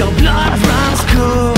your blood runs cold.